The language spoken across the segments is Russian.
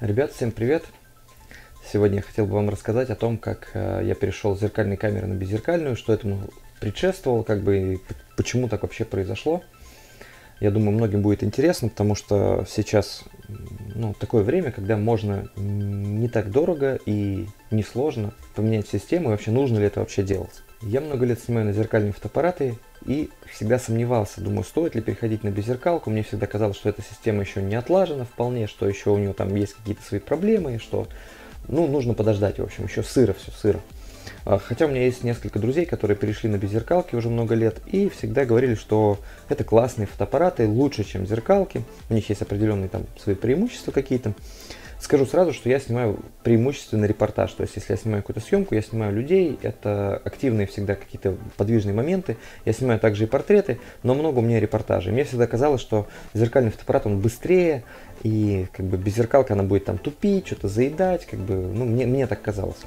Ребят, всем привет! Сегодня я хотел бы вам рассказать о том, как э, я перешел с зеркальной камеры на беззеркальную, что этому предшествовало, как бы почему так вообще произошло. Я думаю, многим будет интересно, потому что сейчас ну, такое время, когда можно не так дорого и не сложно поменять систему, и вообще нужно ли это вообще делать. Я много лет снимаю на зеркальные фотоаппараты и всегда сомневался, думаю, стоит ли переходить на беззеркалку. Мне всегда казалось, что эта система еще не отлажена вполне, что еще у нее там есть какие-то свои проблемы, что ну, нужно подождать, в общем, еще сыро все, сыро. А, хотя у меня есть несколько друзей, которые перешли на беззеркалки уже много лет и всегда говорили, что это классные фотоаппараты, лучше, чем зеркалки. У них есть определенные там свои преимущества какие-то. Скажу сразу, что я снимаю преимущественно репортаж. То есть, если я снимаю какую-то съемку, я снимаю людей. Это активные всегда какие-то подвижные моменты. Я снимаю также и портреты, но много у меня репортажей. Мне всегда казалось, что зеркальный фотоаппарат, он быстрее, и как бы без зеркалки она будет там тупить, что-то заедать. Как бы, ну, мне, мне так казалось.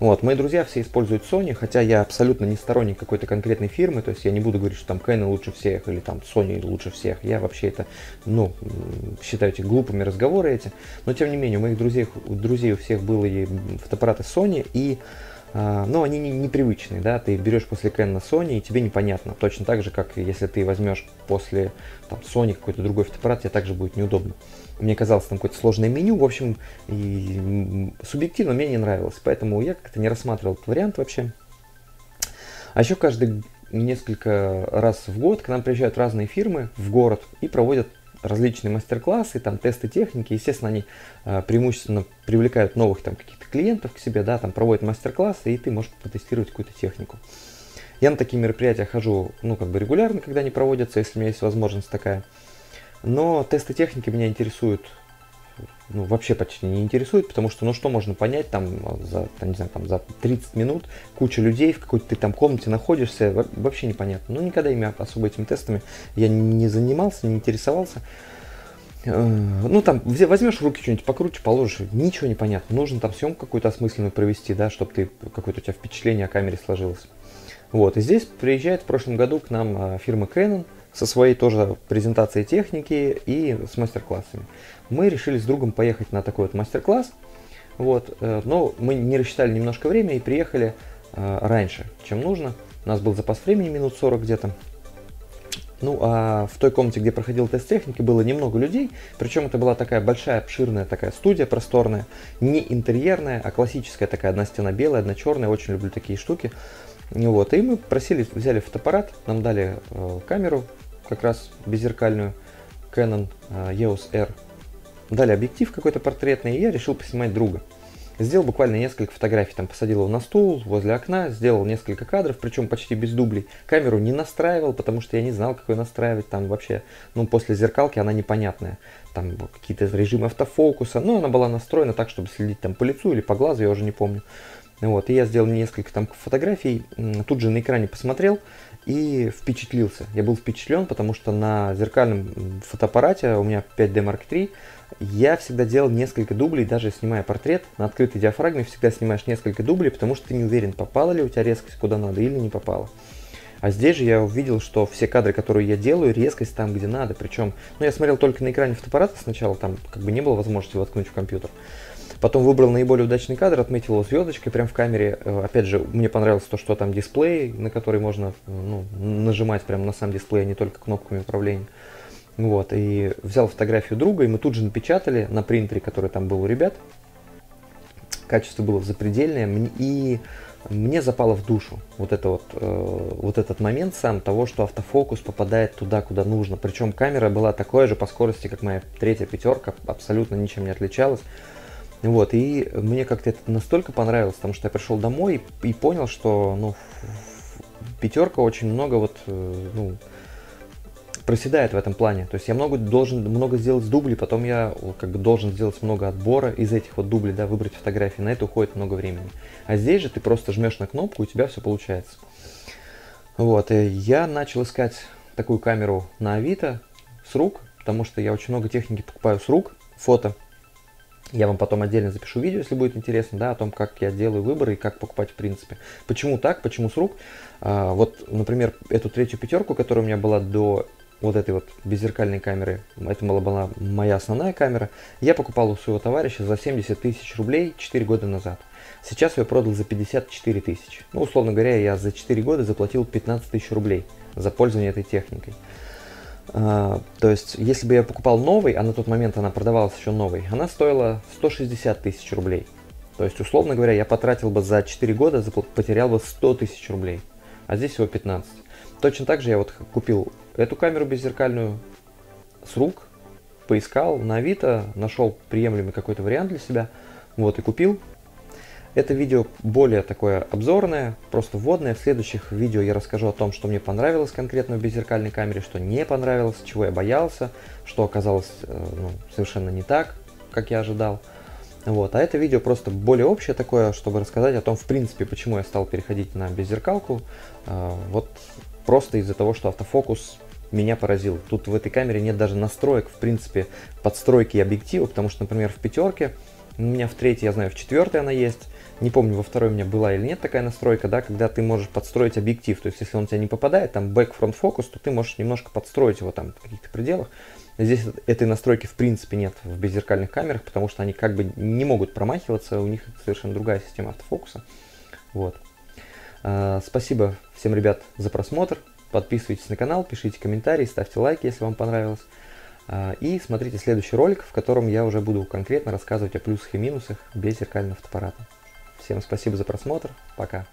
Вот, мои друзья все используют Sony, хотя я абсолютно не сторонник какой-то конкретной фирмы, то есть я не буду говорить, что там Canon лучше всех или там Sony лучше всех. Я вообще это, ну, считаю эти глупыми разговоры эти. Но тем не менее, у моих друзей, у друзей у всех были фотоаппараты Sony, и но они не, непривычные, да, ты берешь после Canon Sony, и тебе непонятно, точно так же, как если ты возьмешь после там, Sony какой-то другой фотоаппарат, тебе также будет неудобно. Мне казалось там какое-то сложное меню, в общем, и субъективно мне не нравилось, поэтому я как-то не рассматривал этот вариант вообще. А еще каждый несколько раз в год к нам приезжают разные фирмы в город и проводят различные мастер-классы, там тесты техники, естественно, они э, преимущественно привлекают новых там каких-то клиентов к себе, да, там проводят мастер-классы, и ты можешь потестировать какую-то технику. Я на такие мероприятия хожу, ну, как бы регулярно, когда они проводятся, если у меня есть возможность такая. Но тесты техники меня интересуют ну, вообще почти не интересует, потому что, ну, что можно понять там за, там, не знаю, там, за 30 минут, куча людей, в какой-то ты там комнате находишься, вообще непонятно. Ну, никогда ими особо этими тестами я не занимался, не интересовался. Э, ну, там, возьмешь в руки что-нибудь покруче, положишь, ничего не понятно. Нужно там съемку какую-то осмысленную провести, да, чтобы ты, какое-то у тебя впечатление о камере сложилось. Вот, и здесь приезжает в прошлом году к нам а, фирма Canon, со своей тоже презентацией техники и с мастер-классами. Мы решили с другом поехать на такой вот мастер-класс, вот, э, но мы не рассчитали немножко время и приехали э, раньше, чем нужно. У нас был запас времени минут 40 где-то. Ну, а в той комнате, где проходил тест техники, было немного людей, причем это была такая большая, обширная такая студия просторная, не интерьерная, а классическая такая, одна стена белая, одна черная, очень люблю такие штуки. Вот, и мы просили, взяли фотоаппарат, нам дали э, камеру, как раз беззеркальную Canon э, EOS R. Дали объектив какой-то портретный, и я решил поснимать друга. Сделал буквально несколько фотографий, там посадил его на стул возле окна, сделал несколько кадров, причем почти без дублей. Камеру не настраивал, потому что я не знал, как ее настраивать, там вообще, ну, после зеркалки она непонятная. Там какие-то режимы автофокуса, но она была настроена так, чтобы следить там по лицу или по глазу, я уже не помню. Вот, и я сделал несколько там фотографий, тут же на экране посмотрел и впечатлился. Я был впечатлен, потому что на зеркальном фотоаппарате, у меня 5D Mark III, я всегда делал несколько дублей, даже снимая портрет, на открытой диафрагме всегда снимаешь несколько дублей, потому что ты не уверен, попала ли у тебя резкость куда надо или не попала. А здесь же я увидел, что все кадры, которые я делаю, резкость там, где надо. Причем, ну, я смотрел только на экране фотоаппарата сначала, там как бы не было возможности воткнуть в компьютер. Потом выбрал наиболее удачный кадр, отметил его звездочкой прямо в камере. Э, опять же, мне понравилось то, что там дисплей, на который можно ну, нажимать прямо на сам дисплей, а не только кнопками управления. Вот, и взял фотографию друга, и мы тут же напечатали на принтере, который там был у ребят. Качество было запредельное, и мне запало в душу вот, это вот, э, вот этот момент сам того, что автофокус попадает туда, куда нужно. Причем камера была такой же по скорости, как моя третья пятерка, абсолютно ничем не отличалась. Вот, и мне как-то это настолько понравилось, потому что я пришел домой и, и понял, что, ну, пятерка очень много вот, э, ну, проседает в этом плане. То есть я много должен много сделать с дублей, потом я как бы должен сделать много отбора из этих вот дублей, да, выбрать фотографии. На это уходит много времени. А здесь же ты просто жмешь на кнопку, у тебя все получается. Вот, и я начал искать такую камеру на Авито с рук, потому что я очень много техники покупаю с рук, фото. Я вам потом отдельно запишу видео, если будет интересно, да, о том, как я делаю выборы и как покупать в принципе. Почему так, почему с рук? А, вот, например, эту третью пятерку, которая у меня была до вот этой вот беззеркальной камеры, это была, была моя основная камера, я покупал у своего товарища за 70 тысяч рублей 4 года назад. Сейчас я продал за 54 тысячи. Ну, условно говоря, я за 4 года заплатил 15 тысяч рублей за пользование этой техникой. А, то есть, если бы я покупал новый, а на тот момент она продавалась еще новой, она стоила 160 тысяч рублей. То есть, условно говоря, я потратил бы за 4 года, потерял бы 100 тысяч рублей. А здесь всего 15. Точно так же я вот купил эту камеру беззеркальную с рук, поискал на Авито, нашел приемлемый какой-то вариант для себя, вот и купил. Это видео более такое обзорное, просто вводное. В следующих видео я расскажу о том, что мне понравилось конкретно в беззеркальной камере, что не понравилось, чего я боялся, что оказалось э, ну, совершенно не так, как я ожидал. Вот. А это видео просто более общее такое, чтобы рассказать о том, в принципе, почему я стал переходить на беззеркалку. Э, вот просто из-за того, что автофокус меня поразил. Тут в этой камере нет даже настроек, в принципе, подстройки объектива, потому что, например, в пятерке, у меня в третьей, я знаю, в четвертой она есть, не помню, во второй у меня была или нет такая настройка, да, когда ты можешь подстроить объектив, то есть если он у тебя не попадает, там back-front фокус, то ты можешь немножко подстроить его там в каких-то пределах. Здесь этой настройки в принципе нет в беззеркальных камерах, потому что они как бы не могут промахиваться, у них совершенно другая система автофокуса. Вот. А, спасибо всем, ребят, за просмотр. Подписывайтесь на канал, пишите комментарии, ставьте лайки, если вам понравилось. А, и смотрите следующий ролик, в котором я уже буду конкретно рассказывать о плюсах и минусах беззеркального фотоаппарата. Всем спасибо за просмотр. Пока.